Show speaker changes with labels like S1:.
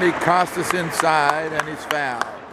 S1: Marty Costas inside, and he's fouled.